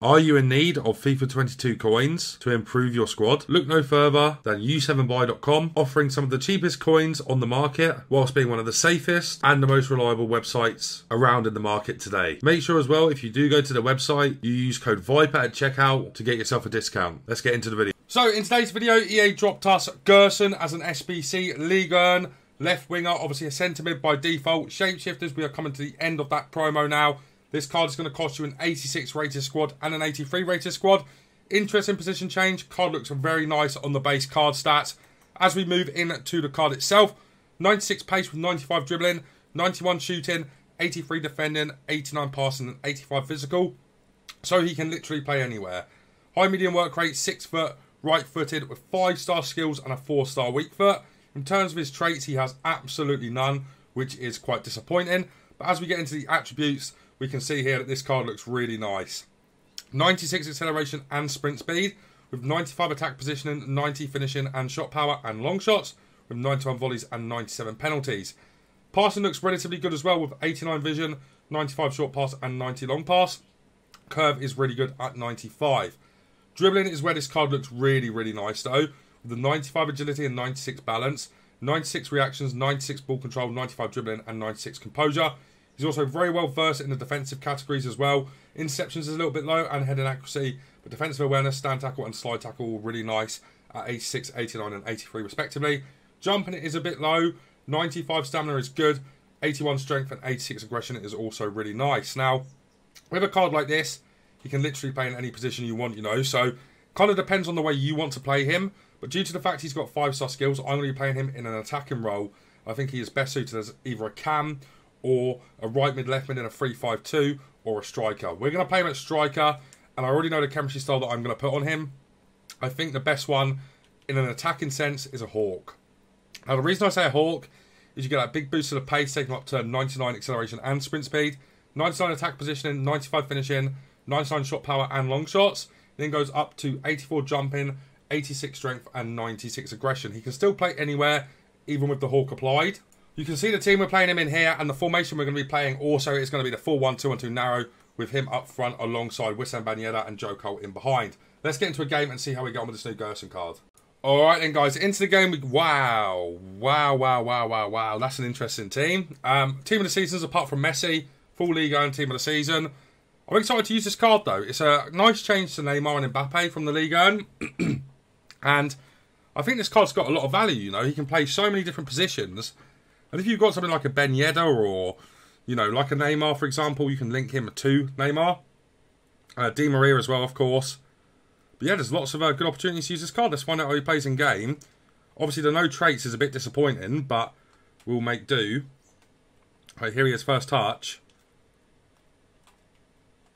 Are you in need of FIFA 22 coins to improve your squad? Look no further than u7buy.com, offering some of the cheapest coins on the market, whilst being one of the safest and the most reliable websites around in the market today. Make sure as well, if you do go to the website, you use code VIPER at checkout to get yourself a discount. Let's get into the video. So, in today's video, EA dropped us Gerson as an SBC Ligue 1 left winger, obviously a centre mid by default. Shapeshifters, we are coming to the end of that promo now. This card is going to cost you an 86 rated squad and an 83 rated squad. Interesting position change. Card looks very nice on the base card stats. As we move in to the card itself, 96 pace with 95 dribbling, 91 shooting, 83 defending, 89 passing, and 85 physical. So he can literally play anywhere. High medium work rate, 6 foot, right footed with 5 star skills and a 4 star weak foot. In terms of his traits, he has absolutely none, which is quite disappointing. But as we get into the attributes, we can see here that this card looks really nice. 96 acceleration and sprint speed, with 95 attack positioning, 90 finishing and shot power and long shots, with 91 volleys and 97 penalties. Passing looks relatively good as well, with 89 vision, 95 short pass and 90 long pass. Curve is really good at 95. Dribbling is where this card looks really, really nice though, with the 95 agility and 96 balance, 96 reactions, 96 ball control, 95 dribbling and 96 composure. He's also very well versed in the defensive categories as well. Interceptions is a little bit low and heading accuracy, but defensive awareness, stand tackle, and slide tackle all really nice at 86, 89, and 83 respectively. Jumping is a bit low. 95 stamina is good. 81 strength and 86 aggression is also really nice. Now, with a card like this, he can literally play in any position you want, you know. So, kind of depends on the way you want to play him. But due to the fact he's got five star skills, I'm going to be playing him in an attacking role. I think he is best suited as either a cam or a right mid, left mid in a 3-5-2 or a striker. We're going to play him at striker, and I already know the chemistry style that I'm going to put on him. I think the best one in an attacking sense is a Hawk. Now, the reason I say a Hawk is you get that big boost of the pace, taking up to 99 acceleration and sprint speed, 99 attack positioning, 95 finishing, 99 shot power and long shots. Then goes up to 84 jumping, 86 strength, and 96 aggression. He can still play anywhere, even with the Hawk applied. You can see the team we're playing him in here, and the formation we're going to be playing also is going to be the 4-1-2-1-2 narrow, with him up front alongside Wissam Ben Yedder and Joe Cole in behind. Let's get into a game and see how we get on with this new Gerson card. Alright then guys, into the game. Wow, wow, wow, wow, wow, wow. That's an interesting team. Um, team of the seasons apart from Messi, full league and team of the season. I'm excited to use this card though. It's a nice change to Neymar and Mbappe from the league and I think this card's got a lot of value, you know. He can play so many different positions and if you've got something like a Ben Yedder or, you know, like a Neymar, for example, you can link him to Neymar. Uh, Di Maria as well, of course. But yeah, there's lots of uh, good opportunities to use this card. Let's find out how he plays in game. Obviously, the no traits is a bit disappointing, but we'll make do. Right, here he is, first touch.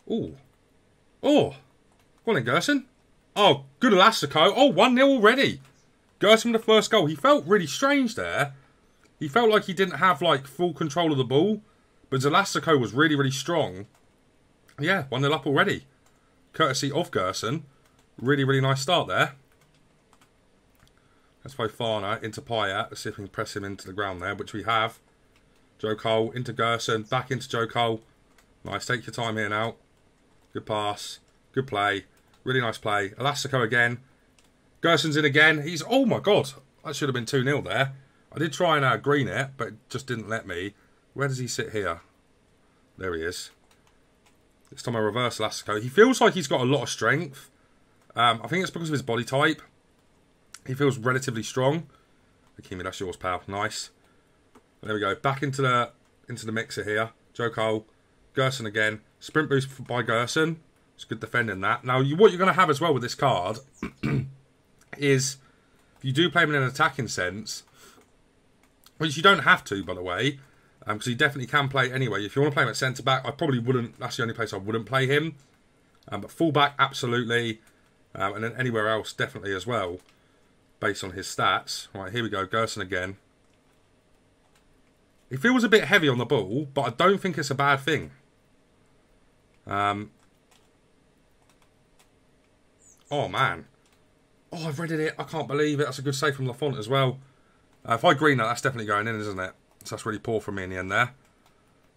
Oh. Oh. Go on then, Gerson. Oh, good Elastico. Oh, 1-0 already. Gerson with the first goal. He felt really strange there. He felt like he didn't have like full control of the ball, but Zelastico was really, really strong. Yeah, 1 0 up already. Courtesy of Gerson. Really, really nice start there. Let's play Fana into Payet. Let's see if we can press him into the ground there, which we have. Joe Cole into Gerson. Back into Joe Cole. Nice. Take your time here now. Good pass. Good play. Really nice play. Elastico again. Gerson's in again. He's... Oh, my God. That should have been 2-0 there. I did try and uh, green it, but it just didn't let me. Where does he sit here? There he is. This time I reverse Elastico. He feels like he's got a lot of strength. Um, I think it's because of his body type. He feels relatively strong. Hakimi, that's yours, pal. Nice. There we go. Back into the into the mixer here. Joe Cole. Gerson again. Sprint boost by Gerson. It's good defending that. Now, you, what you're going to have as well with this card is, if you do play him in an attacking sense, which you don't have to, by the way, because um, he definitely can play anyway. If you want to play him at centre back, I probably wouldn't. That's the only place I wouldn't play him. Um, but full back, absolutely, um, and then anywhere else, definitely as well, based on his stats. Right, here we go, Gerson again. He feels a bit heavy on the ball, but I don't think it's a bad thing. Um. Oh man. Oh, I've read it. I can't believe it. That's a good save from Lafont as well. Uh, if I green that, that's definitely going in, isn't it? So that's really poor for me in the end there.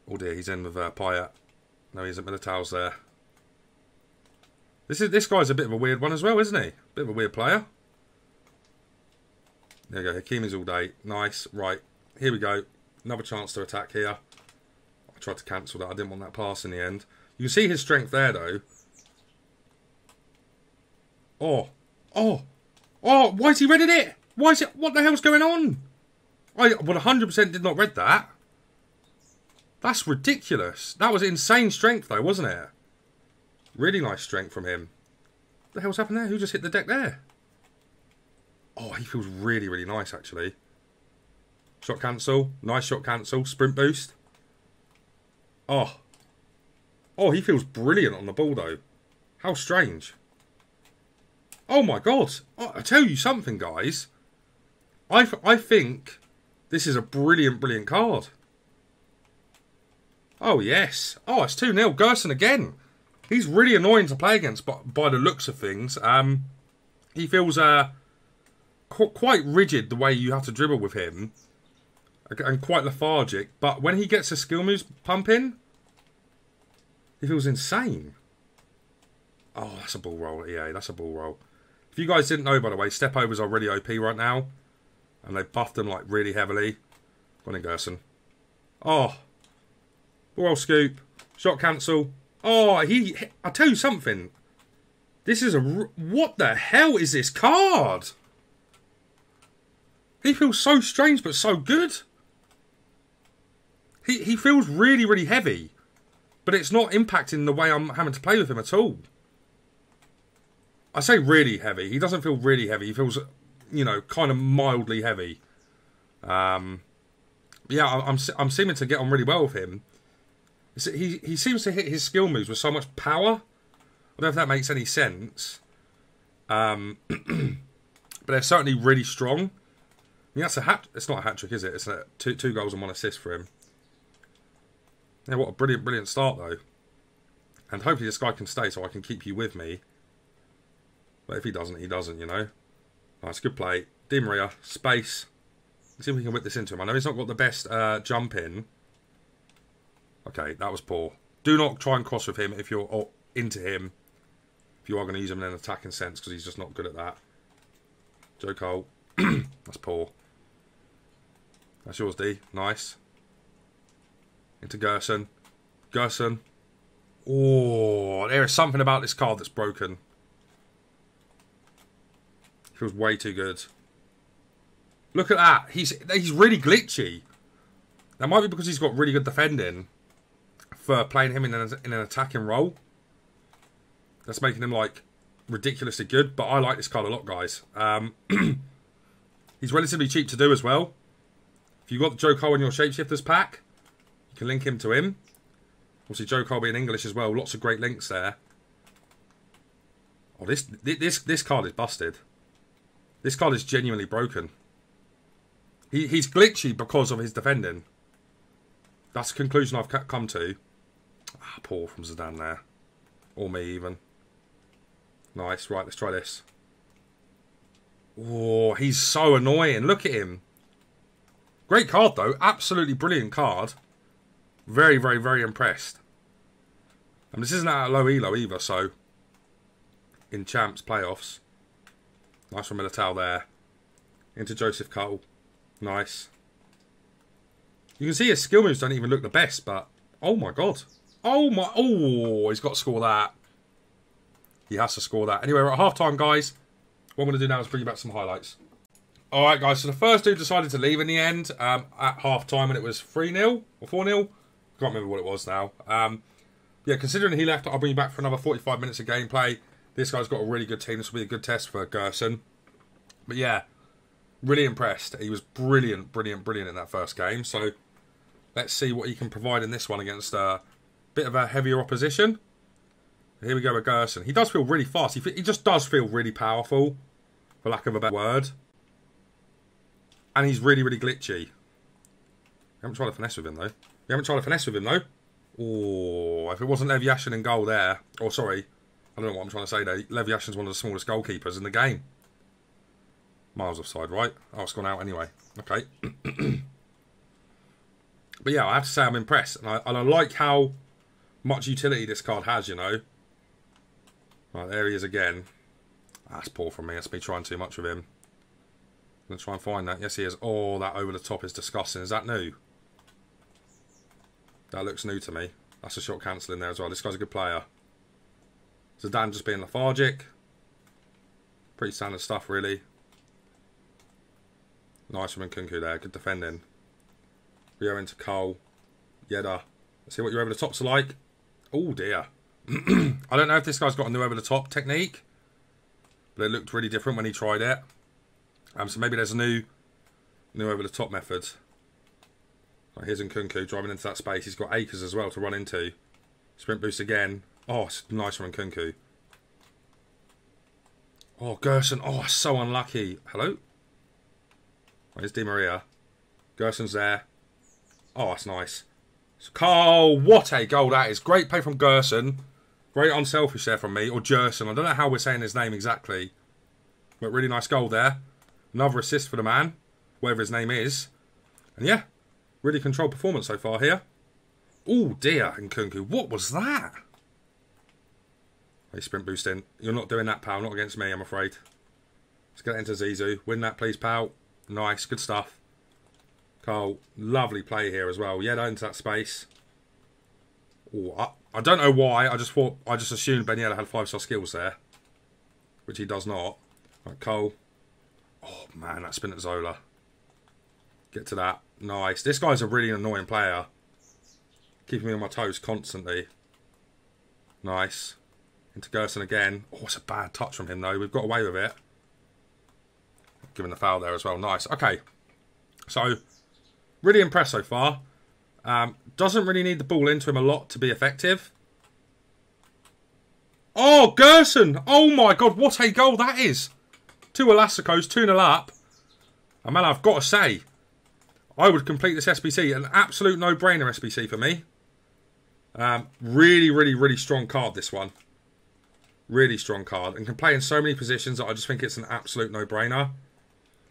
Oh dear, he's in with uh, Payet. No, he isn't. Militao's there. This is this guy's a bit of a weird one as well, isn't he? Bit of a weird player. There you go. Hakimi's all day. Nice. Right. Here we go. Another chance to attack here. I tried to cancel that. I didn't want that pass in the end. You see his strength there, though. Oh. Oh. Oh, why is he reading it? Why is it? What the hell's going on? I 100% did not read that. That's ridiculous. That was insane strength, though, wasn't it? Really nice strength from him. What the hell's happened there? Who just hit the deck there? Oh, he feels really, really nice, actually. Shot cancel. Nice shot cancel. Sprint boost. Oh. Oh, he feels brilliant on the ball, though. How strange. Oh, my God. Oh, I tell you something, guys. I, I think this is a brilliant, brilliant card. Oh, yes. Oh, it's 2-0. Gerson again. He's really annoying to play against but by the looks of things. Um, he feels uh, qu quite rigid the way you have to dribble with him. And quite lethargic. But when he gets the skill moves pumping, he feels insane. Oh, that's a ball roll. Yeah, that's a ball roll. If you guys didn't know, by the way, step overs are really OP right now. And they buffed them like really heavily. Go on in, Gerson. Oh. Ball scoop. Shot cancel. Oh, he. I tell you something. This is a. What the hell is this card? He feels so strange but so good. He he feels really really heavy, but it's not impacting the way I'm having to play with him at all. I say really heavy. He doesn't feel really heavy. He feels, you know, kind of mildly heavy. Um, yeah, I'm I'm seeming to get on really well with him. He he seems to hit his skill moves with so much power. I don't know if that makes any sense. Um, but they're certainly really strong. I mean, that's a hat. It's not a hat trick, is it? It's a two two goals and one assist for him. Yeah, what a brilliant, brilliant start though. And hopefully this guy can stay so I can keep you with me. But if he doesn't, he doesn't, you know. Nice, good play. Di Maria, space. Let's see if we can whip this into him. I know he's not got the best uh, jump in. Okay, that was poor. Do not try and cross with him if you're into him. If you are going to use him in an attacking sense, because he's just not good at that. Joe Cole. That's poor. That's yours, D. Nice. Into Gerson. Gerson. Oh, there is something about this card that's broken. Feels way too good. Look at that. He's he's really glitchy. That might be because he's got really good defending for playing him in an, in an attacking role. That's making him like ridiculously good. But I like this card a lot, guys. Um, he's relatively cheap to do as well. If you've got Joe Cole in your Shapeshifters pack, you can link him to him. Obviously, Joe Cole being English as well. Lots of great links there. Oh, this this this card is busted. This card is genuinely broken. He, he's glitchy because of his defending. That's the conclusion I've come to. Ah, poor from Zidane there. Or me even. Nice. Right, let's try this. Oh, he's so annoying. Look at him. Great card, though. Absolutely brilliant card. Very, very, very impressed. And this isn't at a low elo either, so... In champs playoffs. Nice from Militao there. Into Joseph Cole. Nice. You can see his skill moves don't even look the best, but... Oh my god. Oh my... Oh, he's got to score that. He has to score that. Anyway, we're at half-time, guys. What I'm going to do now is bring you back some highlights. Alright, guys. So the first dude decided to leave in the end um, at half-time, and it was 3-0 or 4-0. Can't remember what it was now. Um, yeah, considering he left, I'll bring you back for another 45 minutes of gameplay. This guy's got a really good team. This will be a good test for Gerson. But yeah, really impressed. He was brilliant, brilliant, brilliant in that first game. So let's see what he can provide in this one against a bit of a heavier opposition. Here we go with Gerson. He does feel really fast. He, he just does feel really powerful, for lack of a better word. And he's really, really glitchy. We haven't tried to finesse with him, though. We haven't tried to finesse with him, though. Oh, if it wasn't Lev Yashin in goal there, or sorry, I don't know what I'm trying to say there. Lev Yashin's one of the smallest goalkeepers in the game. Miles offside, right? Oh, it's gone out anyway. Okay. but yeah, I have to say I'm impressed. And I, and I like how much utility this card has, you know. Right, there he is again. That's poor from me. That's me trying too much with him. I'm going to try and find that. Yes, he is. Oh, that over the top is disgusting. Is that new? That looks new to me. That's a shot cancel in there as well. This guy's a good player. Zidane just being lethargic. Pretty standard stuff, really. Nice from Nkunku there. Good defending. Rio into Cole. Yedder. Let's see what your over the tops are like. Oh, dear. I don't know if this guy's got a new over the top technique. But it looked really different when he tried it. Um, so maybe there's a new new over the top method. Right, here's Nkunku driving into that space. He's got acres as well to run into. Sprint boost again. Oh, it's nice from Nkunku. Oh, Gerson. Oh, so unlucky. Hello? Oh, Where's Di Maria? Gerson's there. Oh, that's nice. Carl, what a goal that is. Great play from Gerson. Great unselfish there from me. Or Gerson. I don't know how we're saying his name exactly. But really nice goal there. Another assist for the man. Whatever his name is. And yeah, really controlled performance so far here. Oh dear, Nkunku. What was that? Sprint boost in. You're not doing that, pal. Not against me, I'm afraid. Let's get into Zizou. Win that, please, pal. Nice. Good stuff. Carl, lovely play here as well. Yeah, into that space. Ooh, I, I, don't know why. I just thought, I just assumed Ben Yedder had five-star skills there. Which he does not. Right, Cole. Oh, man, that spin at Zola. Get to that. Nice. This guy's a really annoying player. Keeping me on my toes constantly. Nice. Into Gerson again. Oh, it's a bad touch from him, though. We've got away with it. Given the foul there as well. Nice. Okay. So, really impressed so far. Um, doesn't really need the ball into him a lot to be effective. Oh, Gerson! Oh my god, what a goal that is! Two Elasticos, 2 0 up. And man, I've got to say, I would complete this SBC. An absolute no-brainer SBC for me. Um, really, really, really strong card, this one. Really strong card. And can play in so many positions that I just think it's an absolute no-brainer.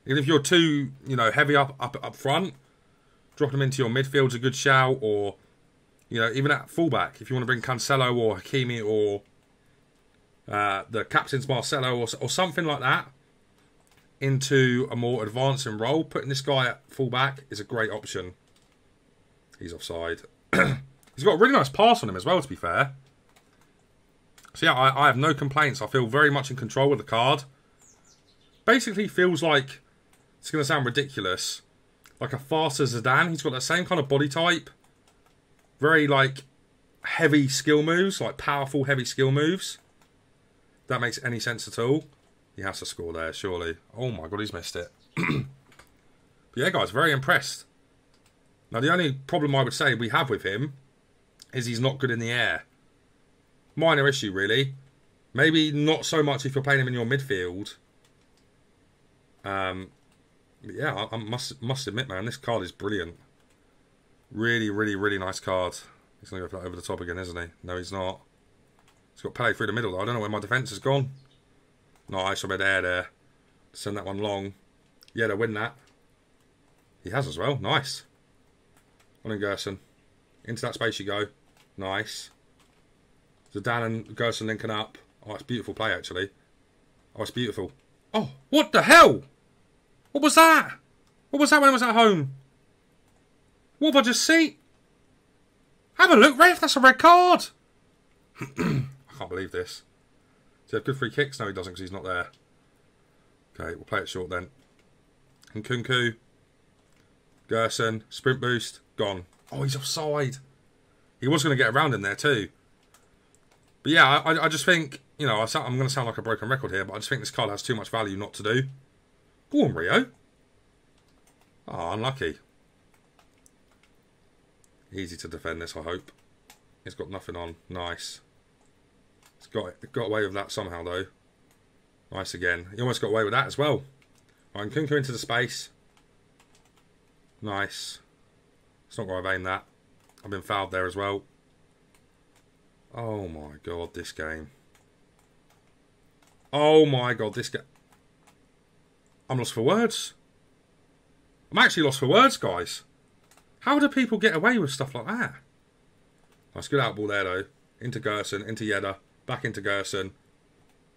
Even if you're too, you know, heavy up, up up front, dropping them into your midfield's a good shout. Or, you know, even at fullback, if you want to bring Cancelo or Hakimi or uh, the captain's Marcelo or, or something like that into a more advancing role, putting this guy at fullback is a great option. He's offside. He's got a really nice pass on him as well, to be fair. So yeah, I, I, have no complaints. I feel very much in control with the card. Basically feels like, it's going to sound ridiculous, like a faster Zidane. He's got that same kind of body type. Very like heavy skill moves, like powerful heavy skill moves. That makes any sense at all. He has to score there, surely. Oh my god, he's missed it. yeah, guys, very impressed. Now, the only problem I would say we have with him is he's not good in the air. Minor issue, really. Maybe not so much if you're playing him in your midfield. Um, yeah, I, I must must admit, man, this card is brilliant. Really, really, really nice card. He's going to go over the top again, isn't he? No, he's not. He's got Pele through the middle. I don't know where my defence has gone. Nice from there there. Send that one long. Yeah, to win that. He has as well. Nice. On in Gerson. Into that space you go. Nice. Zidane and Gerson linking up. Oh, it's beautiful play, actually. Oh, it's beautiful. Oh, what the hell? What was that? What was that when I was at home? What have I just seen? Have a look, Ref. That's a red card. I can't believe this. Does he have good free kicks? No, he doesn't because he's not there. Okay, we'll play it short then. Nkunku. Gerson. Sprint boost. Gone. Oh, he's offside. He was going to get around in there too. But yeah, I, I just think, you know, I'm going to sound like a broken record here, but I just think this card has too much value not to do. Go on, Rio. Oh, unlucky. Easy to defend this, I hope. It's got nothing on. Nice. It's got, it got away with that somehow, though. Nice again. He almost got away with that as well. Right, Nkunku into the space. Nice. It's not going to have that. I've been fouled there as well. Oh my god, this game. Oh my god, this game. I'm lost for words. I'm actually lost for words, guys. How do people get away with stuff like that? Nice good outball there, though. Into Gerson, into Yedder, back into Gerson.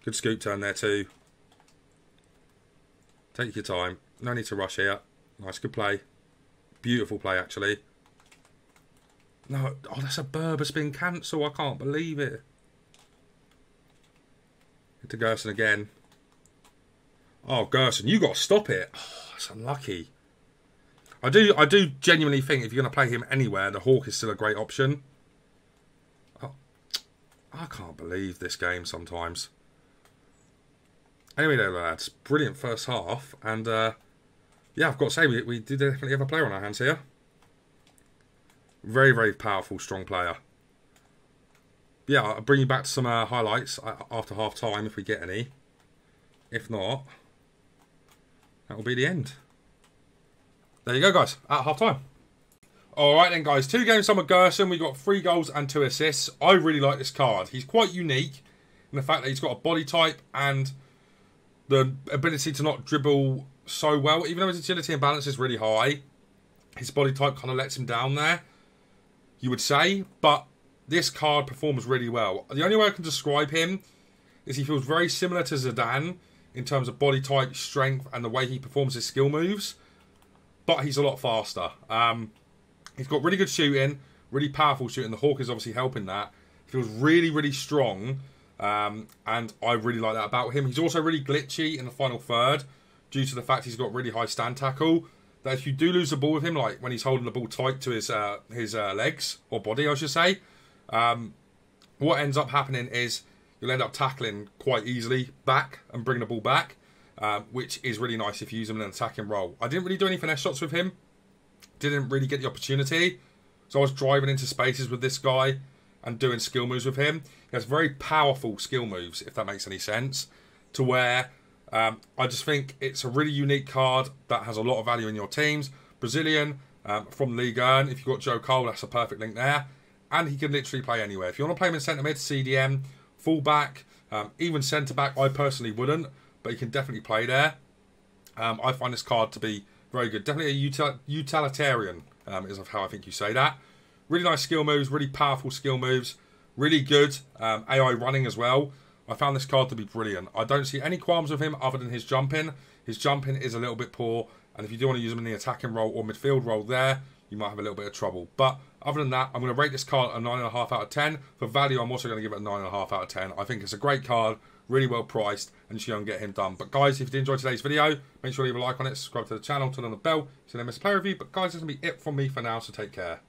Good scoop turn there too. Take your time. No need to rush here. Nice, good play. Beautiful play, actually. No, oh, that's a Berba spin cancel. I can't believe it. Into Gerson again. Oh, Gerson, you got to stop it. Oh, that's unlucky. I do, I do genuinely think if you're going to play him anywhere, the Hawk is still a great option. Oh, I can't believe this game sometimes. Anyway, though, lads, brilliant first half, and uh, yeah, I've got to say we, we did definitely have a player on our hands here. Very, very powerful, strong player. Yeah, I'll bring you back to some uh, highlights uh, after half time if we get any. If not, that will be the end. There you go, guys, at half time. All right, then, guys, two games on Gerson. We got three goals and two assists. I really like this card. He's quite unique in the fact that he's got a body type and the ability to not dribble so well. Even though his agility and balance is really high, his body type kind of lets him down there, you would say. But this card performs really well. The only way I can describe him is he feels very similar to Zidane in terms of body type, strength, and the way he performs his skill moves. But he's a lot faster. Um, he's got really good shooting, really powerful shooting. The Hawk is obviously helping that. He feels really, really strong. Um, and I really like that about him. He's also really glitchy in the final third due to the fact he's got really high stand tackle. That if you do lose the ball with him, like when he's holding the ball tight to his uh, his uh, legs or body, I should say, um, what ends up happening is you'll end up tackling quite easily back and bringing the ball back, um, which is really nice if you use him in an attacking role. I didn't really do any finesse shots with him, didn't really get the opportunity, so I was driving into spaces with this guy and doing skill moves with him. He has very powerful skill moves, if that makes any sense, to where um, I just think it's a really unique card that has a lot of value in your teams. Brazilian um, from Ligue 1, if you've got Joe Cole, that's a perfect link there. And he can literally play anywhere. If you want to play him in centre mid, CDM, fullback, um, even centre back, I personally wouldn't, but he can definitely play there. Um, I find this card to be very good. Definitely a util- utilitarian, um, is how I think you say that. Really nice skill moves, really powerful skill moves, really good um, AI running as well. I found this card to be brilliant. I don't see any qualms with him other than his jumping. His jumping is a little bit poor, and if you do want to use him in the attacking role or midfield role there, you might have a little bit of trouble. But other than that, I'm going to rate this card a 9.5 out of 10. For value, I'm also going to give it a 9.5 out of 10. I think it's a great card, really well priced, and you and get him done. But guys, if you did enjoy today's video, make sure you leave a like on it, subscribe to the channel, turn on the bell so you don't miss a play review. But guys, that's going to be it from me for now, so take care.